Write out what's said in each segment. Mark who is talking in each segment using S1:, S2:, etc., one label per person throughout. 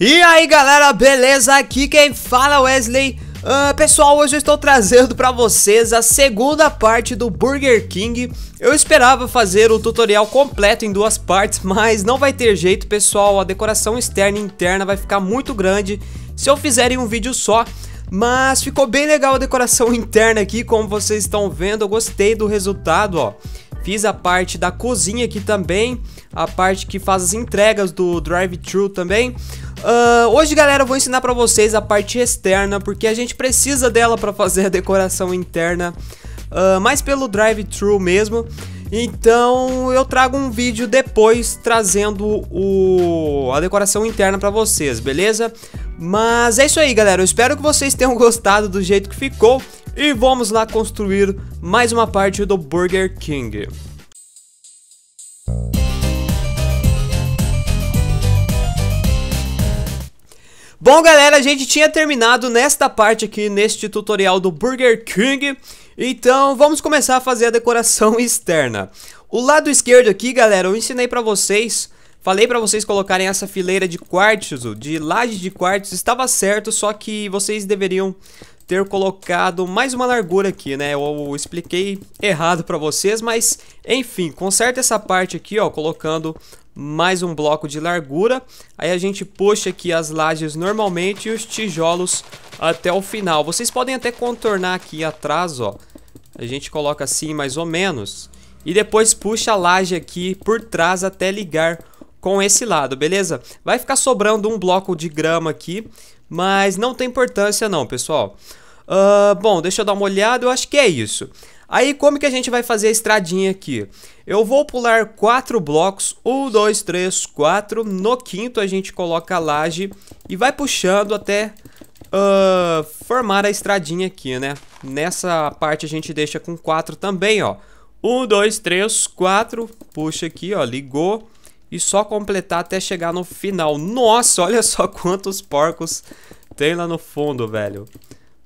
S1: E aí galera, beleza? Aqui quem fala é Wesley. Uh, Pessoal, hoje eu estou trazendo pra vocês a segunda parte do Burger King. Eu esperava fazer o tutorial completo em duas partes, mas não vai ter jeito pessoal. A decoração externa e interna vai ficar muito grande se eu fizer em um vídeo só. Mas ficou bem legal a decoração interna aqui, como vocês estão vendo, eu gostei do resultado, ó Fiz a parte da cozinha aqui também, a parte que faz as entregas do drive-thru também. Uh, hoje, galera, eu vou ensinar pra vocês a parte externa, porque a gente precisa dela pra fazer a decoração interna, uh, mais pelo drive-thru mesmo. Então eu trago um vídeo depois trazendo o, a decoração interna pra vocês, beleza? Mas é isso aí, galera. Eu espero que vocês tenham gostado do jeito que ficou. E vamos lá construir mais uma parte do Burger King. Bom galera, a gente tinha terminado nesta parte aqui, neste tutorial do Burger King Então vamos começar a fazer a decoração externa O lado esquerdo aqui galera, eu ensinei pra vocês Falei pra vocês colocarem essa fileira de quartzo, de laje de quartzo, estava certo, só que vocês deveriam ter colocado mais uma largura aqui, né? Eu expliquei errado para vocês, mas enfim, conserta essa parte aqui, ó, colocando mais um bloco de largura. Aí a gente puxa aqui as lajes normalmente e os tijolos até o final. Vocês podem até contornar aqui atrás, ó. A gente coloca assim mais ou menos. E depois puxa a laje aqui por trás até ligar com esse lado, beleza? Vai ficar sobrando um bloco de grama aqui, mas não tem importância não, pessoal. Uh, bom, deixa eu dar uma olhada, eu acho que é isso. Aí como que a gente vai fazer a estradinha aqui? Eu vou pular quatro blocos, um, dois, três, quatro. No quinto a gente coloca a laje e vai puxando até uh, formar a estradinha aqui, né? Nessa parte a gente deixa com quatro também, ó. Um, dois, três, quatro. Puxa aqui, ó, ligou e só completar até chegar no final. Nossa, olha só quantos porcos tem lá no fundo, velho.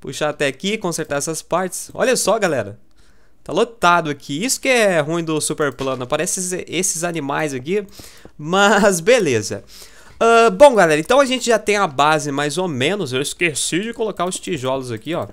S1: Puxar até aqui, consertar essas partes. Olha só, galera. Tá lotado aqui. Isso que é ruim do super plano. Aparece esses, esses animais aqui. Mas beleza. Uh, bom, galera, então a gente já tem a base mais ou menos. Eu esqueci de colocar os tijolos aqui, ó.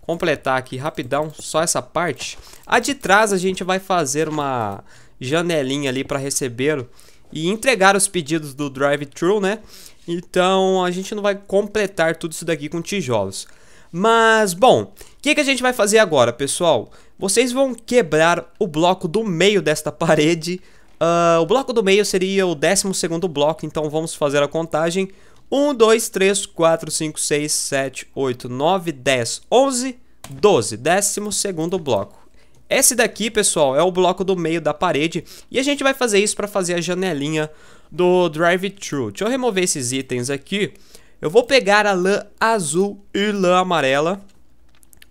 S1: Completar aqui rapidão, só essa parte. A de trás a gente vai fazer uma janelinha ali para receber e entregar os pedidos do drive-thru, né? Então a gente não vai completar tudo isso daqui com tijolos. Mas, bom, o que, que a gente vai fazer agora, pessoal? Vocês vão quebrar o bloco do meio desta parede. Uh, o bloco do meio seria o 12 bloco, então vamos fazer a contagem. 1, 2, 3, 4, 5, 6, 7, 8, 9, 10, 11, 12. 12 bloco. Esse daqui, pessoal, é o bloco do meio da parede e a gente vai fazer isso para fazer a janelinha do drive-thru. Deixa eu remover esses itens aqui. Eu vou pegar a lã azul e lã amarela,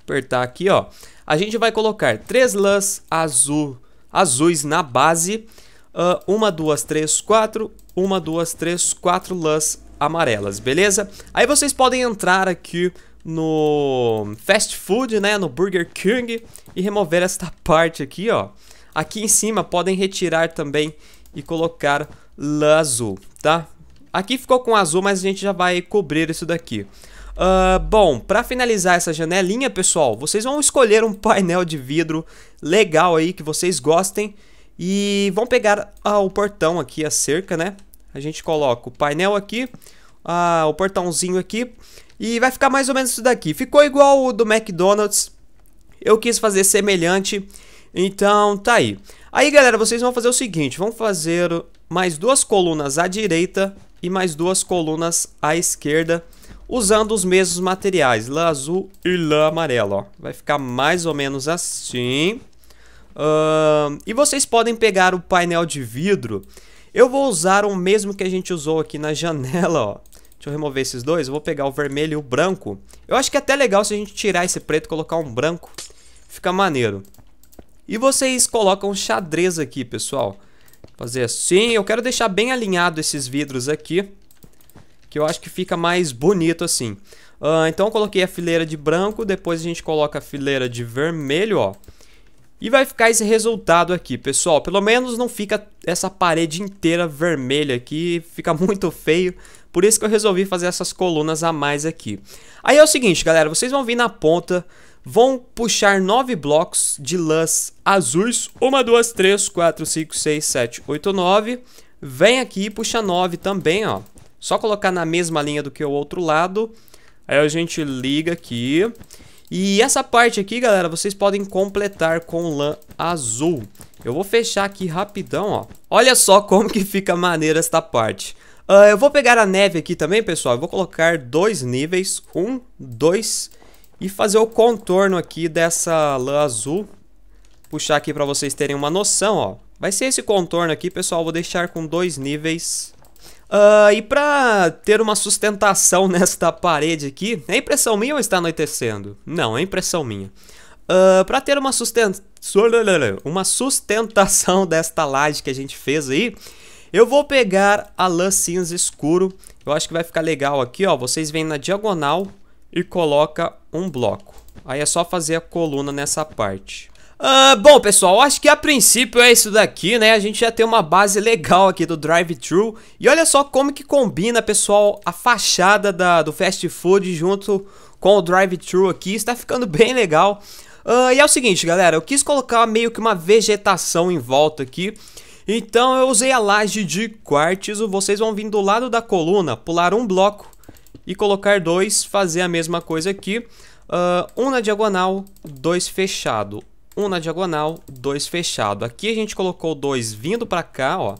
S1: apertar aqui, ó. A gente vai colocar três lãs azul, azuis na base, uh, uma, duas, três, quatro, uma, duas, três, quatro lãs amarelas, beleza? Aí vocês podem entrar aqui no fast food, né, no Burger King e remover esta parte aqui, ó. Aqui em cima podem retirar também e colocar lã azul, tá? Aqui ficou com azul, mas a gente já vai cobrir isso daqui. Uh, bom, para finalizar essa janelinha, pessoal, vocês vão escolher um painel de vidro legal aí que vocês gostem e vão pegar ah, o portão aqui, a cerca, né? A gente coloca o painel aqui, ah, o portãozinho aqui e vai ficar mais ou menos isso daqui. Ficou igual o do McDonald's, eu quis fazer semelhante, então tá aí. Aí, galera, vocês vão fazer o seguinte, vão fazer mais duas colunas à direita e mais duas colunas à esquerda, usando os mesmos materiais, lã azul e lã amarela. Ó. Vai ficar mais ou menos assim. Uh, e vocês podem pegar o painel de vidro. Eu vou usar o mesmo que a gente usou aqui na janela, ó. Deixa eu remover esses dois. Eu vou pegar o vermelho e o branco. Eu acho que é até legal se a gente tirar esse preto e colocar um branco. Fica maneiro. E vocês colocam xadrez aqui, pessoal. Fazer assim. Eu quero deixar bem alinhado esses vidros aqui. Que eu acho que fica mais bonito assim. Uh, então eu coloquei a fileira de branco. Depois a gente coloca a fileira de vermelho, ó. E vai ficar esse resultado aqui, pessoal. Pelo menos não fica essa parede inteira vermelha aqui. Fica muito feio. Por isso que eu resolvi fazer essas colunas a mais aqui. Aí é o seguinte, galera, vocês vão vir na ponta, vão puxar nove blocos de lãs azuis. Uma, duas, três, quatro, cinco, seis, sete, oito, nove. Vem aqui e puxa nove também, ó. Só colocar na mesma linha do que o outro lado. Aí a gente liga aqui. E essa parte aqui, galera, vocês podem completar com lã azul. Eu vou fechar aqui rapidão, ó. Olha só como que fica maneira esta parte. Uh, eu vou pegar a neve aqui também, pessoal. Eu vou colocar dois níveis. Um, dois. E fazer o contorno aqui dessa lã azul. Puxar aqui para vocês terem uma noção, ó. Vai ser esse contorno aqui, pessoal. Vou deixar com dois níveis. Uh, e para ter uma sustentação nesta parede aqui, é impressão minha ou está anoitecendo? Não, é impressão minha. Uh, para ter uma, sustent... uma sustentação desta laje que a gente fez aí, eu vou pegar a lã cinza escuro. Eu acho que vai ficar legal aqui, ó. Vocês vêm na diagonal e coloca um bloco. Aí é só fazer a coluna nessa parte. Uh, bom, pessoal, acho que a princípio é isso daqui, né? A gente já tem uma base legal aqui do drive-thru. E olha só como que combina, pessoal, a fachada da, do fast food junto com o drive-thru aqui. Está ficando bem legal. Uh, e é o seguinte, galera, eu quis colocar meio que uma vegetação em volta aqui. Então eu usei a laje de quartzo, vocês vão vir do lado da coluna, pular um bloco e colocar dois, fazer a mesma coisa aqui. Uh, um na diagonal, dois fechado. Um na diagonal, dois fechado. Aqui a gente colocou dois vindo para cá, ó.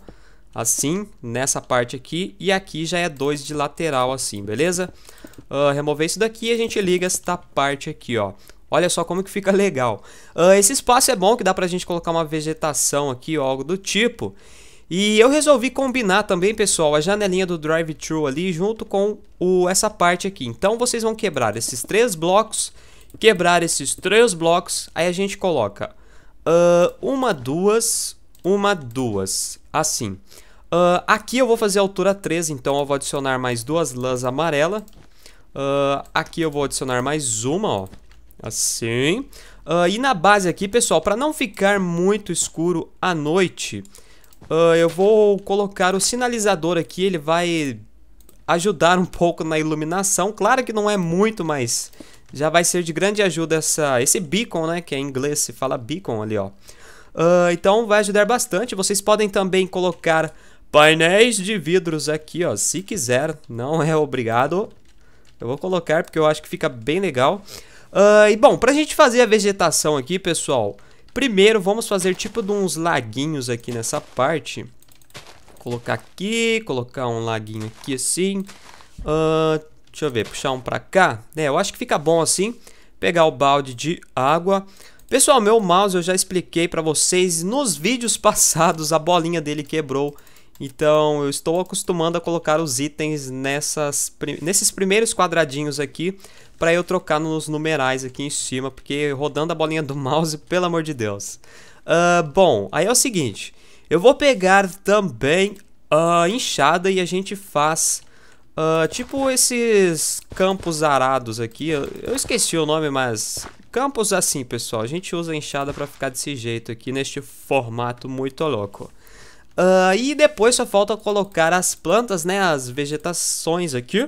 S1: Assim, nessa parte aqui. E aqui já é dois de lateral, assim, beleza? Uh, remover isso daqui e a gente liga esta parte aqui, ó. Olha só como que fica legal. Uh, esse espaço é bom que dá pra gente colocar uma vegetação aqui ou algo do tipo. E eu resolvi combinar também, pessoal, a janelinha do drive-thru ali junto com o, essa parte aqui. Então vocês vão quebrar esses três blocos, quebrar esses três blocos, aí a gente coloca uh, uma, duas, uma, duas, assim. Uh, aqui eu vou fazer a altura 3, então eu vou adicionar mais duas lãs amarelas. Uh, aqui eu vou adicionar mais uma, ó. Assim. Uh, e na base aqui, pessoal, para não ficar muito escuro à noite, uh, eu vou colocar o sinalizador aqui. Ele vai ajudar um pouco na iluminação. Claro que não é muito, mas já vai ser de grande ajuda essa, esse beacon, né? Que é em inglês se fala beacon ali, ó. Uh, então vai ajudar bastante. Vocês podem também colocar painéis de vidros aqui, ó. Se quiser, não é obrigado. Eu vou colocar porque eu acho que fica bem legal. Uh, e bom, pra gente fazer a vegetação aqui, pessoal, primeiro vamos fazer tipo de uns laguinhos aqui nessa parte. Colocar aqui, colocar um laguinho aqui assim. Uh, deixa eu ver, puxar um pra cá. É, eu acho que fica bom assim. Pegar o balde de água. Pessoal, meu mouse eu já expliquei pra vocês nos vídeos passados, a bolinha dele quebrou. Então eu estou acostumando a colocar os itens nessas, nesses primeiros quadradinhos aqui para eu trocar nos numerais aqui em cima, porque rodando a bolinha do mouse, pelo amor de Deus. Uh, bom, aí é o seguinte, eu vou pegar também a enxada e a gente faz uh, tipo esses campos arados aqui, eu, eu, esqueci o nome, mas campos assim, pessoal, a gente usa a enxada para ficar desse jeito aqui, neste formato muito louco. Uh, e depois só falta colocar as plantas, né, as vegetações aqui.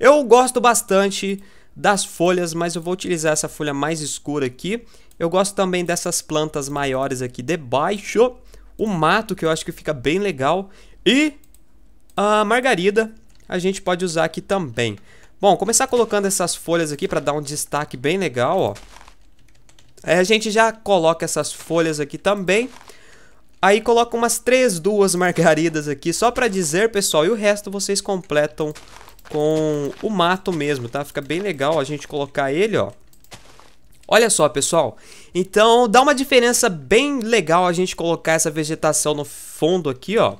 S1: Eu gosto bastante das folhas, mas eu vou utilizar essa folha mais escura aqui. Eu gosto também dessas plantas maiores aqui debaixo. O mato, que eu acho que fica bem legal. E a margarida a gente pode usar aqui também. Bom, começar colocando essas folhas aqui para dar um destaque bem legal, ó. Aí a gente já coloca essas folhas aqui também. Aí coloca umas três, duas margaridas aqui, só para dizer, pessoal, e o resto vocês completam com o mato mesmo, tá? Fica bem legal a gente colocar ele, ó. Olha só, pessoal. Então, dá uma diferença bem legal a gente colocar essa vegetação no fundo aqui, ó.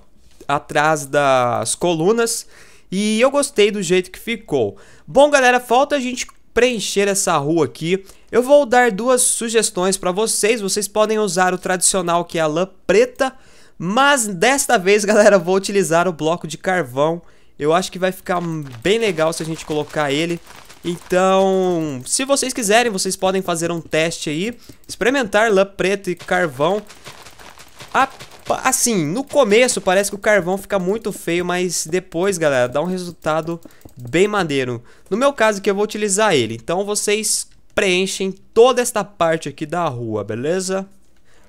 S1: Atrás das colunas. E eu gostei do jeito que ficou. Bom, galera, falta a gente preencher essa rua aqui. Eu vou dar duas sugestões para vocês. Vocês podem usar o tradicional, que é a lã preta. Mas desta vez, galera, vou utilizar o bloco de carvão eu acho que vai ficar bem legal se a gente colocar ele. Então, se vocês quiserem, vocês podem fazer um teste aí. Experimentar lã preta e carvão. Assim, no começo parece que o carvão fica muito feio, mas depois, galera, dá um resultado bem maneiro. No meu caso aqui eu vou utilizar ele, então vocês preenchem toda esta parte aqui da rua, beleza?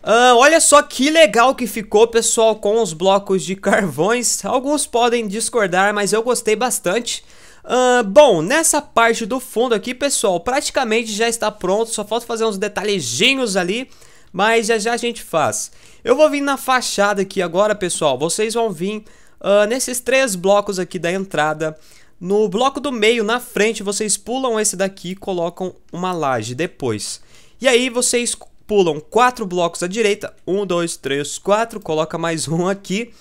S1: Uh, olha só que legal que ficou, pessoal, com os blocos de carvões. Alguns podem discordar, mas eu gostei bastante. Uh, bom, nessa parte do fundo aqui, pessoal, praticamente já está pronto. Só falta fazer uns detalhezinhos ali, mas já já a gente faz. Eu vou vir na fachada aqui agora, pessoal. Vocês vão vir uh, nesses três blocos aqui da entrada. No bloco do meio, na frente, vocês pulam esse daqui e colocam uma laje depois. E aí vocês pulam quatro blocos à direita, um, dois, três, quatro, coloca mais um aqui.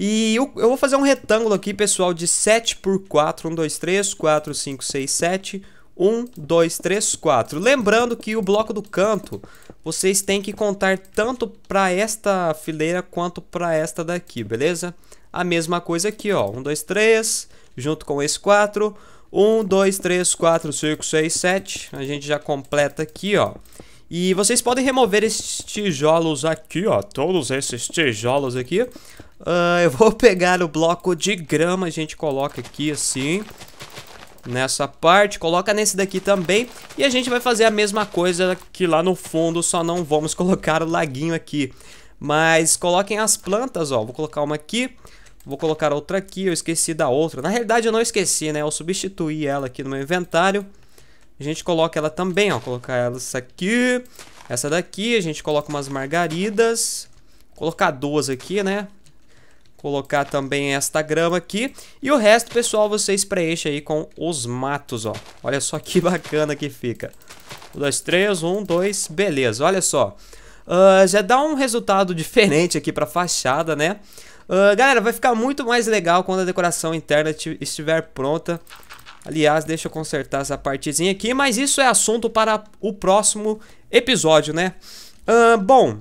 S1: E eu, eu vou fazer um retângulo aqui, pessoal, de 7 por 4, 1, 2, 3, 4, 5, 6, 7, 1, 2, 3, 4. Lembrando que o bloco do canto, vocês têm que contar tanto para esta fileira quanto para esta daqui, beleza? A mesma coisa aqui, ó, 1, 2, 3, junto com esse 4, 1, 2, 3, 4, 5, 6, 7, a gente já completa aqui, ó. E vocês podem remover esses tijolos aqui, ó. Todos esses tijolos aqui. Uh, eu vou pegar o bloco de grama, a gente coloca aqui assim. Nessa parte, coloca nesse daqui também. E a gente vai fazer a mesma coisa que lá no fundo, só não vamos colocar o laguinho aqui. Mas coloquem as plantas, ó. Vou colocar uma aqui. Vou colocar outra aqui, eu esqueci da outra. Na realidade eu não esqueci, né? Eu substituí ela aqui no meu inventário. A gente coloca ela também, ó. Colocar essa aqui. Essa daqui. A gente coloca umas margaridas. Colocar duas aqui, né? Colocar também esta grama aqui. E o resto, pessoal, vocês preenchem aí com os matos, ó. Olha só que bacana que fica. Um, dois, três, um, dois, beleza. Olha só. Uh, já dá um resultado diferente aqui pra fachada, né? Uh, galera, vai ficar muito mais legal quando a decoração interna estiver pronta. Aliás, deixa eu consertar essa partezinha aqui, mas isso é assunto para o próximo episódio, né? Uh, bom,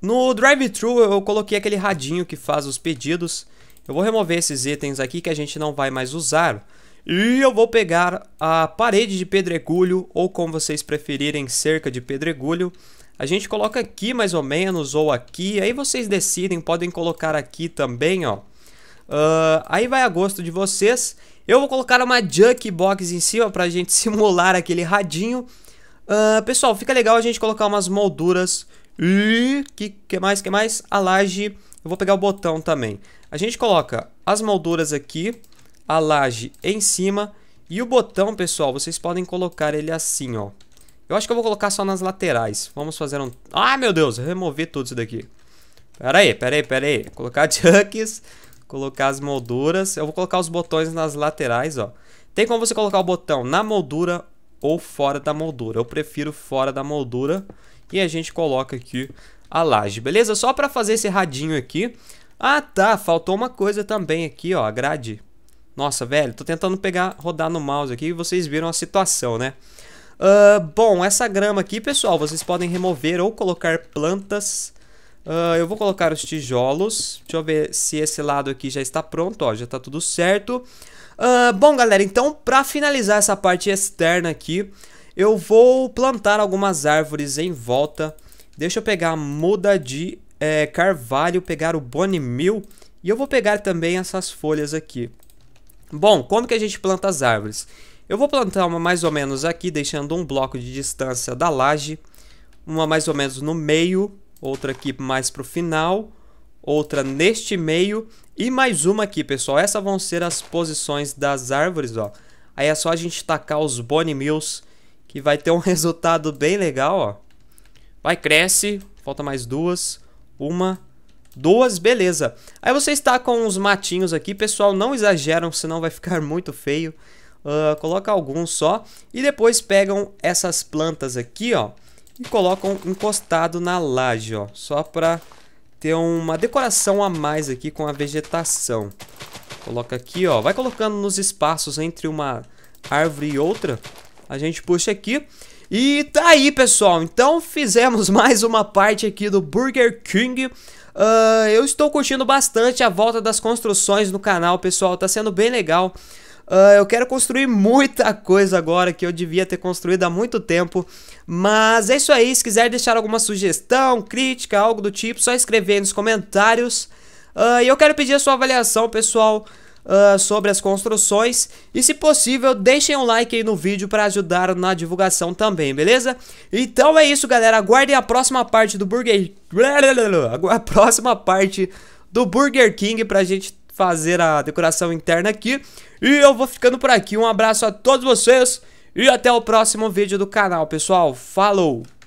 S1: no drive-thru eu coloquei aquele radinho que faz os pedidos. Eu vou remover esses itens aqui que a gente não vai mais usar. E eu vou pegar a parede de pedregulho, ou como vocês preferirem, cerca de pedregulho. A gente coloca aqui mais ou menos, ou aqui. Aí vocês decidem, podem colocar aqui também, ó. Uh, aí vai a gosto de vocês. Eu vou colocar uma Junkbox em cima pra gente simular aquele radinho. Uh, pessoal, fica legal a gente colocar umas molduras. E que, que mais, que mais? A laje, eu vou pegar o botão também. A gente coloca as molduras aqui, a laje em cima e o botão, pessoal, vocês podem colocar ele assim, ó. Eu acho que eu vou colocar só nas laterais. Vamos fazer um... Ah, meu Deus, remover tudo isso daqui. Pera aí, pera aí, pera aí. Colocar junks colocar as molduras. Eu vou colocar os botões nas laterais, ó. Tem como você colocar o botão na moldura ou fora da moldura. Eu prefiro fora da moldura. E a gente coloca aqui a laje, beleza? Só para fazer esse radinho aqui. Ah, tá. Faltou uma coisa também aqui, ó. A grade. Nossa, velho. Tô tentando pegar, rodar no mouse aqui e vocês viram a situação, né? Uh, bom, essa grama aqui, pessoal, vocês podem remover ou colocar plantas Uh, eu vou colocar os tijolos. Deixa eu ver se esse lado aqui já está pronto. Ó, já está tudo certo. Uh, bom, galera, então para finalizar essa parte externa aqui, eu vou plantar algumas árvores em volta. Deixa eu pegar a muda de é, carvalho, pegar o bone mil e eu vou pegar também essas folhas aqui. Bom, como que a gente planta as árvores? Eu vou plantar uma mais ou menos aqui, deixando um bloco de distância da laje, uma mais ou menos no meio, outra aqui mais para o final, outra neste meio e mais uma aqui, pessoal. Essas vão ser as posições das árvores, ó. Aí é só a gente tacar os bone mills, que vai ter um resultado bem legal, ó. Vai, cresce, falta mais duas, uma, duas, beleza. Aí você está com os matinhos aqui, pessoal, não exageram, senão vai ficar muito feio. Uh, coloca alguns só e depois pegam essas plantas aqui, ó e colocam encostado na laje, ó, só para ter uma decoração a mais aqui com a vegetação. Coloca aqui, ó, vai colocando nos espaços entre uma árvore e outra. A gente puxa aqui. E tá aí, pessoal. Então fizemos mais uma parte aqui do Burger King. Uh, eu estou curtindo bastante a volta das construções no canal, pessoal. Tá sendo bem legal. Uh, eu quero construir muita coisa agora que eu devia ter construído há muito tempo. Mas é isso aí. Se quiser deixar alguma sugestão, crítica, algo do tipo, só escrever aí nos comentários. Uh, e eu quero pedir a sua avaliação, pessoal. Uh, sobre as construções e se possível deixem um like aí no vídeo para ajudar na divulgação também, beleza? Então é isso galera, aguardem a próxima parte do Burger a próxima parte do Burger King pra gente fazer a decoração interna aqui. E eu vou ficando por aqui. Um abraço a todos vocês e até o próximo vídeo do canal, pessoal. Falou!